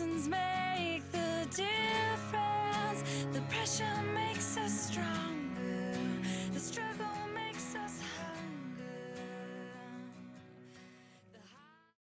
lessons make the difference. The pressure makes.